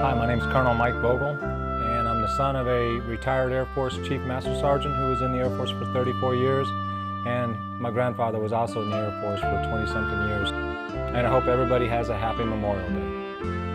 Hi, my name is Colonel Mike Vogell, and I'm the son of a retired Air Force Chief Master Sergeant who was in the Air Force for 34 years, and my grandfather was also in the Air Force for 20-something years. And I hope everybody has a happy Memorial Day.